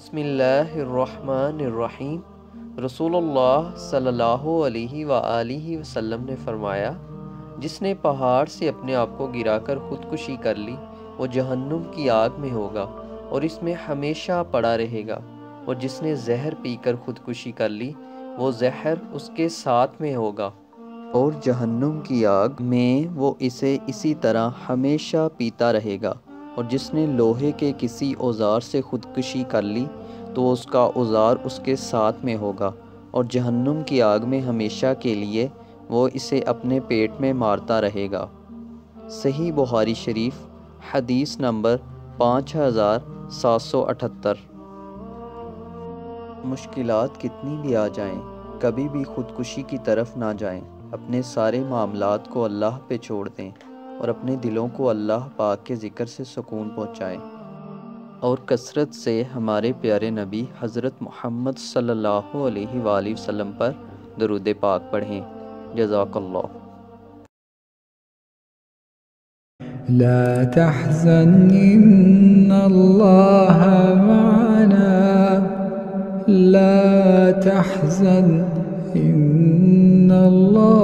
بسم اللہ الرحمن الرحیم۔ رسول اللہ صلی اللہ علیہ وآلہ وسلم نے فرمایا، جس نے پہاڑ سے اپنے آپ کو گرا کر خودکشی کر لی، وہ جہنم کی آگ میں ہوگا اور اس میں ہمیشہ پڑا رہے گا۔ اور جس نے زہر پی کر خودکشی کر لی، وہ زہر اس کے ساتھ میں ہوگا۔ اور جہنم کی آگ میں وہ اسے اسی طرح ہمیشہ پیتا رہے گا۔ اور جس نے لوہے کے کسی اوزار سے خودکشی کر لی، تو اس کا اوزار اس کے ساتھ میں ہوگا۔ اور جہنم کی آگ میں ہمیشہ کے لیے وہ اسے اپنے پیٹ میں مارتا رہے گا۔ صحیح بخاری شریف، حدیث نمبر پانچ ہزار سات سو اٹھتر۔ مشکلات کتنی بھی آ جائیں، کبھی بھی خودکشی کی طرف نہ جائیں۔ اپنے سارے معاملات کو اللہ پہ چھوڑ دیں۔ اور اپنے دلوں کو اللہ پاک کے ذکر سے سکون پہنچائیں اور کثرت سے ہمارے پیارے نبی حضرت محمد صلی اللہ علیہ وآلہ وسلم پر درود پاک پڑھیں۔ جزاک اللہ۔ لا تحزن إن الله معنا۔ لا تحزن إن الله